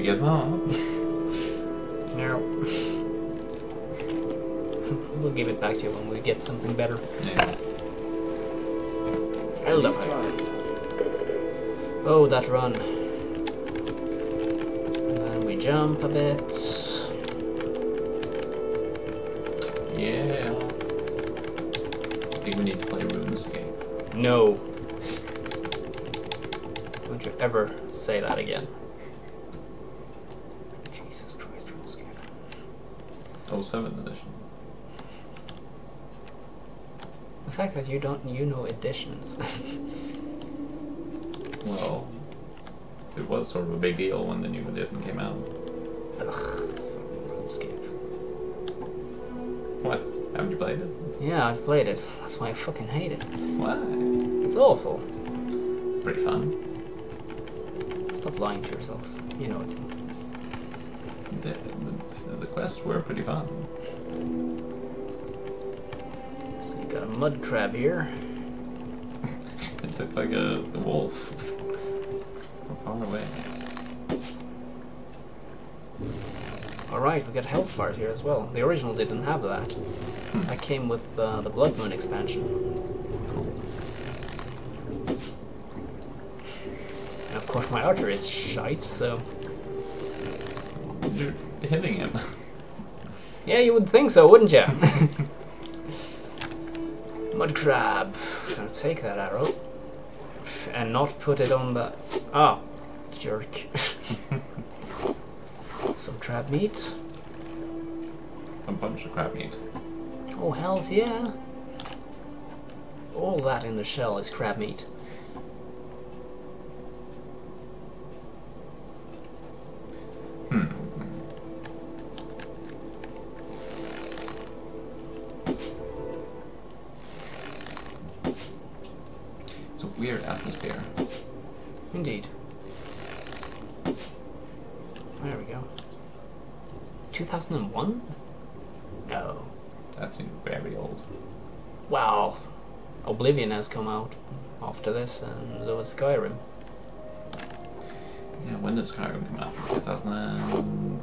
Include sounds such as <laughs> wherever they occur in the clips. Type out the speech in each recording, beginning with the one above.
I guess not. No. we'll give it back to you when we get something better. Yeah. Elderfire. Oh, that run. And then we jump a bit. Yeah. I think we need to play RuneScape. No. Don't you ever say that again. Jesus Christ, RuneScape. 07 edition. The fact that you don't you know editions. Well, it was sort of a big deal when the new edition came out. Ugh, fucking RuneScape. What? Haven't you played it? Yeah, I've played it. That's why I fucking hate it. Why? It's awful. Pretty fun. Stop lying to yourself. You know it. The, the, the quests were pretty fun. So you got a mud crab here. <laughs> It looked like a, wolf from far away. Alright, we got health bars here as well. The original didn't have that. That came with uh, the Blood Moon expansion. Cool. And of course my archer is shite, so... You're hitting him. Yeah, you would think so, wouldn't you? <laughs> Mud crab. Gonna take that arrow. And not put it on the... Oh, jerk. <laughs> Some crab meat. A bunch of crab meat. Oh, hells yeah. All that in the shell is crab meat. That seems very old. Wow. Oblivion has come out after this, and so has Skyrim. Yeah, when did Skyrim come out? 2000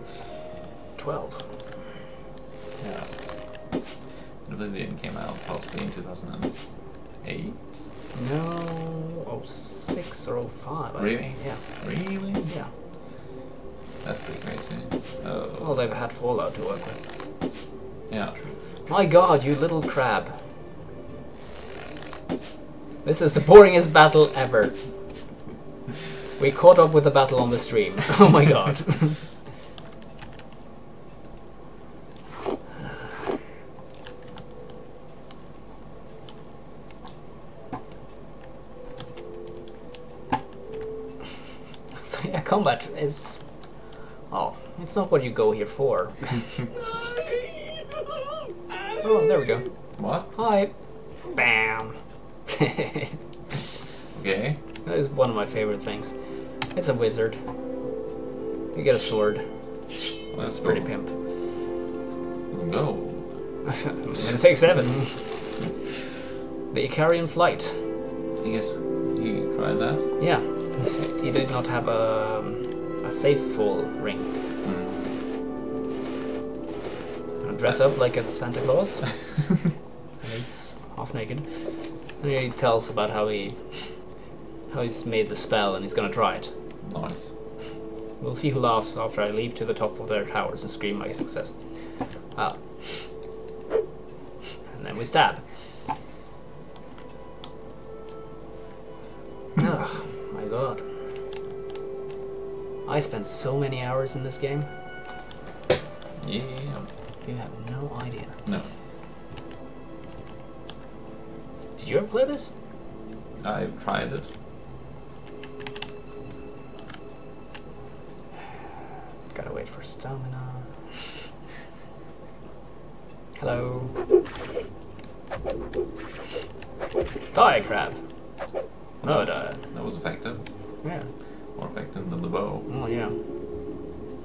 12. Yeah. Oblivion came out possibly in 2008. No, 06 or 05, I Really? think. Yeah. Really? Yeah. That's pretty crazy. Oh. Well, Oh, they've had Fallout to work with. Yeah, true. My god, you little crab. This is the boringest battle ever. We caught up with the battle on the stream. <laughs> Oh my god. <laughs> so yeah, combat is... Oh, it's not what you go here for. <laughs> oh, there we go. What? Hi. Bam. <laughs> Okay. that is one of my favorite things. It's a wizard. You get a sword. It's pretty pimp. No. I'm gonna take seven. <laughs> the Icarian flight. I guess you tried that. Yeah. He did not have a, a safe full ring. Hmm. Dress up like a Santa Claus. and <laughs> he's half naked. And he tells about how he how he's made the spell and he's gonna try it. Nice. We'll see who laughs after I leap to the top of their towers and scream my success. Ah. And then we stab. oh my god. I spent so many hours in this game. Yeah. You have no idea. No. Did you ever play this? I've tried it. Gotta wait for stamina. Hello. Die, crab. No, die. That was effective. Yeah. More effective than the bow. Oh, yeah.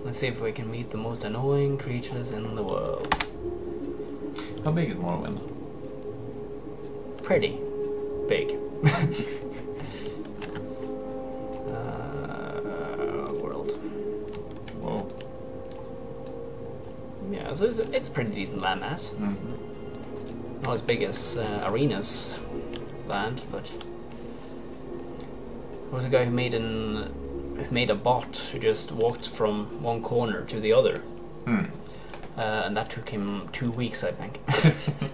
Let's see if we can meet the most annoying creatures in the world. How big is Morrowind? Pretty big. <laughs> uh, world. Whoa. Yeah, so it's, it's a pretty decent landmass. Mm-hmm. Not as big as uh, Arena's land, but there was a guy who made an made a bot who just walked from one corner to the other, Hmm. uh, and that took him two weeks, I think. <laughs>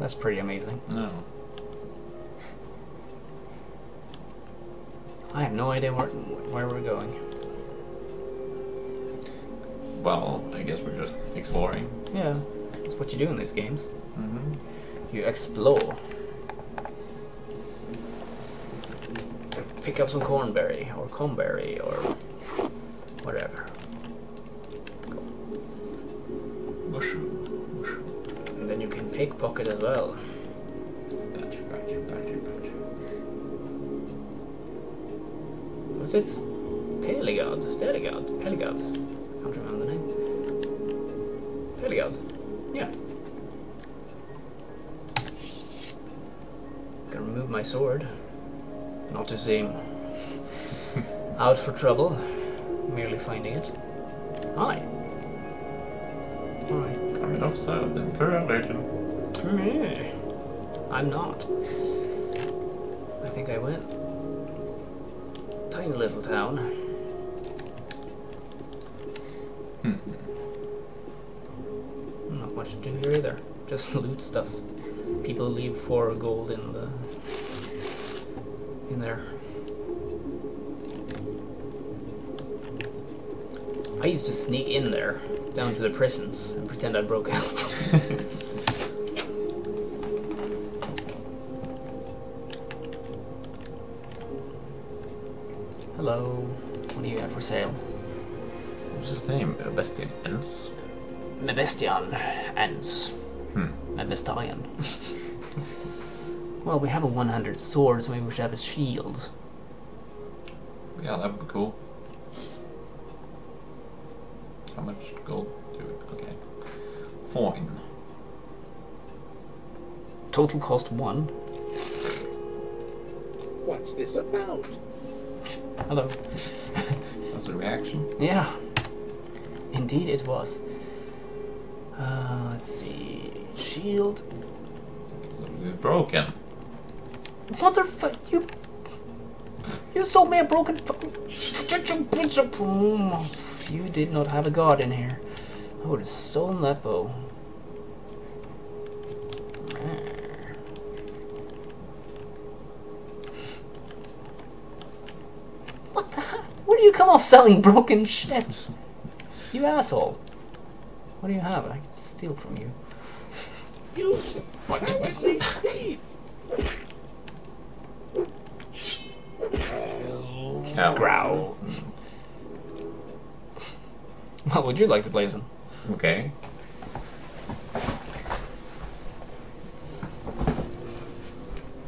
That's pretty amazing. No. I have no idea where where we're going. Well, I guess we're just exploring. Yeah, that's what you do in these games. Mm-hmm. You explore. Pick up some cornberry or comberry or whatever. Mushroom. Mushroom. And then you can pickpocket as well. Badger, badger, badger, badger. Was this Peligod? Deligod? Peligod? Can't remember the name. Peligod. Yeah. Can remove my sword. Not to seem out for trouble. Merely finding it. Hi. Alright. Coming outside the Imperial Legion. Meh. I'm not. I think I went. Tiny little town. Hmm. Not much to do here either. Just loot stuff. People leave four gold in the in there. I used to sneak in there, down to the prisons, and pretend I broke out. <laughs> Hello. What do you have for sale? What's his name? Bestian Ens? Mebestian Ence. Hmm. Mebestian. <laughs> well, we have a 100 sword, so maybe we should have a shield. Yeah, that would be cool. How much gold do we... Okay. Fine. Total cost one. What's this about? Hello. That's a reaction. Yeah. Indeed it was. Uh, let's see. Shield. It's broken. Motherfucker, you. You sold me a broken. fu- hmm, You did not have a god in here. I would have stolen that bow. What the heck? Where do you come off selling broken shit? You asshole. What do you have? I can steal from you. You cowardly thief! Growl. <laughs> What would you like to blazon? Okay.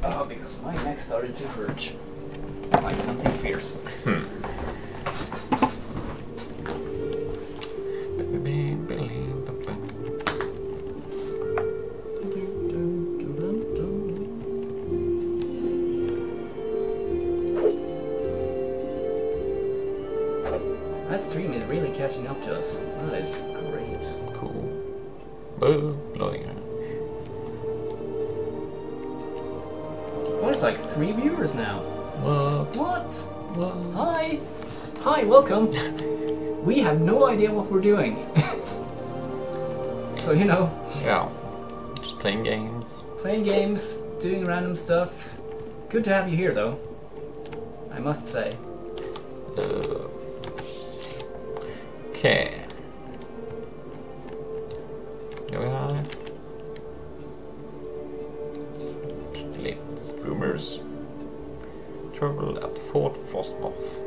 Oh, because my neck started to hurt. Like something fierce. That there's like three viewers now. What? What? What? Hi! Hi, welcome! <laughs> We have no idea what we're doing. <laughs> so, you know, Yeah. Just playing games. playing games, doing random stuff. Good to have you here, though. I must say. Uh, okay. Rumors. Trouble at Fort Frostmoth.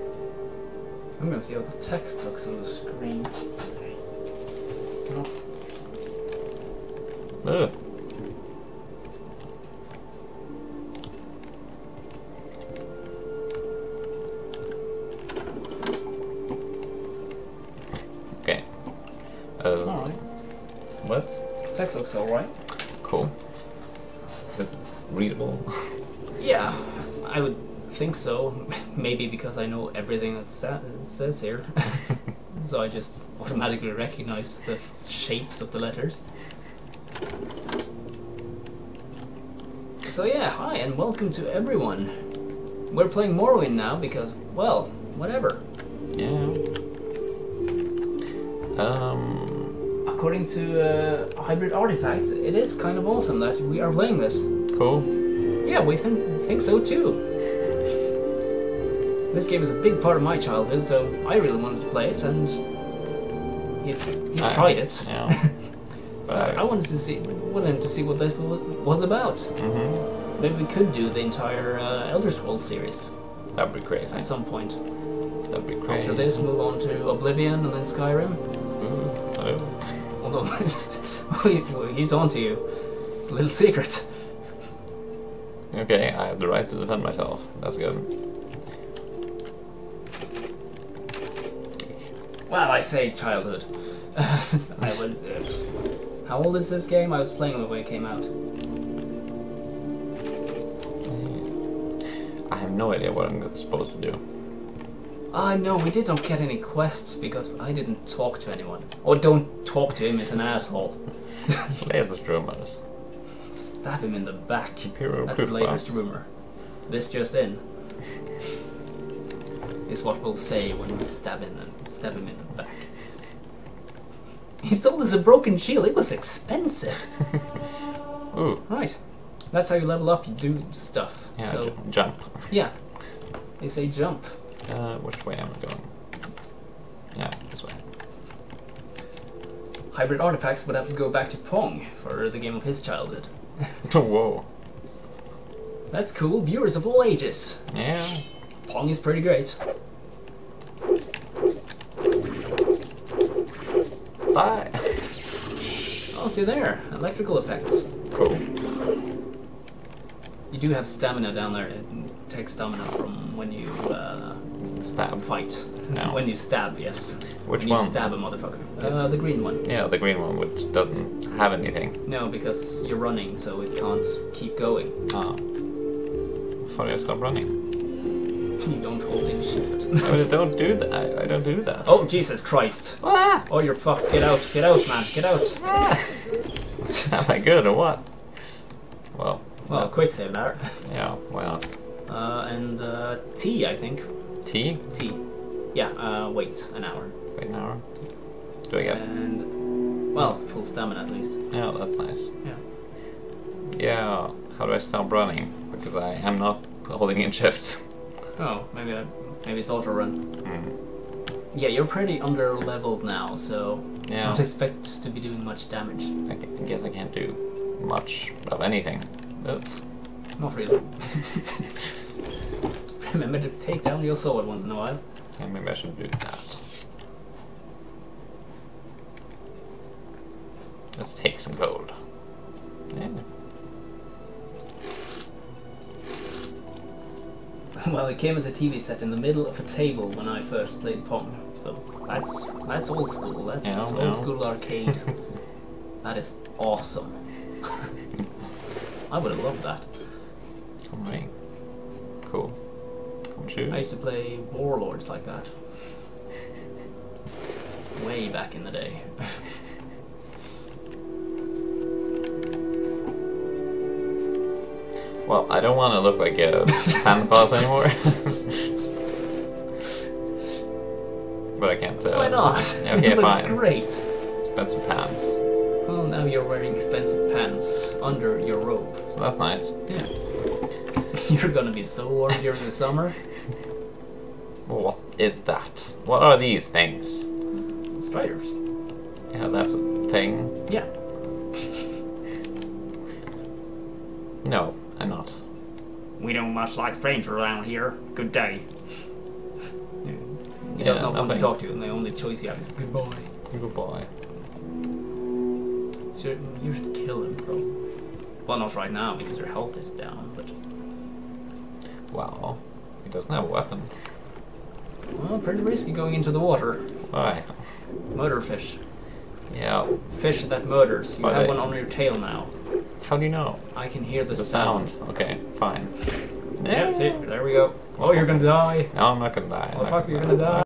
I'm gonna see how the text looks on the screen. Ugh. Okay. Uh, Alright. What? Text looks alright. Cool. Readable? Yeah, I would think so. <laughs> Maybe because I know everything that sa- says here. <laughs> so I just automatically recognize the shapes of the letters. So yeah, hi and welcome to everyone. We're playing Morrowind now because, well, whatever. Yeah. Um. According to uh, Hybrid Artifacts, it is kind of awesome that we are playing this. Cool. Yeah, we think think so too. This game is a big part of my childhood, so I really wanted to play it, and he's he's I- tried it. Yeah. <laughs> <laughs> So I wanted to see wanted to see what this was about. Mm -hmm. Maybe we could do the entire uh, Elder Scrolls series That'd be crazy. at some point. That'd be crazy. After this, move on to Oblivion and then Skyrim. Ooh, hello. Although <laughs> he's on to you. It's a little secret. Okay, I have the right to defend myself. That's good. Well, I say childhood. <laughs> I would. Uh, how old is this game? I was playing it when it came out. I have no idea what I'm supposed to do. Ah, no, we didn't get any quests because I didn't talk to anyone. Or don't talk to him, he's an asshole. <laughs> Latest rumors. Stab him in the back. Hero That's the latest rumor. This just in. Is what we'll say when we stab him and stab him in the back. He sold us a broken shield. It was expensive. <laughs> Ooh, Right. That's how you level up. You do stuff. yeah, so ju- jump. yeah, they say jump. Uh, which way am I going? Yeah, this way. Hybrid artifacts would have to go back to Pong for the game of his childhood. <laughs> <laughs> Whoa. So that's cool. Viewers of all ages. Yeah. Pong is pretty great. Bye. Oh, see there, electrical effects. Cool. You do have stamina down there. It takes stamina from when you uh, Stab. fight. No. when you stab, yes. Which when you one? stab a motherfucker. Uh, the green one. Yeah, the green one, which doesn't have anything. No, because you're running, so it can't keep going. Ah. How do I stop running? <laughs> You don't hold in shift. <laughs> I don't do that. I, I don't do that. oh, Jesus Christ. Ah! Oh, you're fucked. Get out. Get out, man. Get out. <laughs> Am I good or what? Well, Well, quick save there. yeah, why not? Uh, and uh, T, I think. Tea? T. Yeah, uh, wait an hour. Wait an hour. Do I get? And, well, full stamina at least. Yeah, that's nice. Yeah. Yeah, how do I stop running? Because I am not holding in shift. Oh, maybe I, maybe it's auto run. Hmm. Yeah, you're pretty under leveled now, so Yeah, don't expect to be doing much damage. I guess I can't do much of anything. Oops. Not really. <laughs> <laughs> <laughs> Remember to take down your sword once in a while. Yeah, maybe I should do that. Let's take some gold. Yeah. <laughs> well, it came as a TV set in the middle of a table when I first played Pong, so that's that's old school. That's Yeah, old no. school arcade. <laughs> that is awesome. I would have loved that. Alright. Cool. I used to play Warlords like that. Way back in the day. <laughs> Well, I don't want to look like a Santa Claus anymore. but I can't. Uh, Why not? Okay, <laughs> it looks fine. great. Expensive pants. Well, now you're wearing expensive pants under your robe. So that's nice. Yeah. <laughs> You're gonna be so warm during the summer. What is that? What are these things? Striders. Yeah, that's a thing. Yeah. <laughs> No, I'm not. We don't much like strangers around here. Good day. He Yeah, does not want to talk to you, and the only choice you have is goodbye. Goodbye. Should, you should kill him, bro. Well, not right now because your health is down, but Wow. He doesn't have a weapon. well, pretty risky going into the water. Why? Murder fish, Yeah. fish that murders. You Are have they- one on your tail now. How do you know? I can hear the, The sound. Okay, fine. Yeah, it. there we go. Oh, you're gonna die. No, I'm not gonna die. Oh fuck, you're gonna die.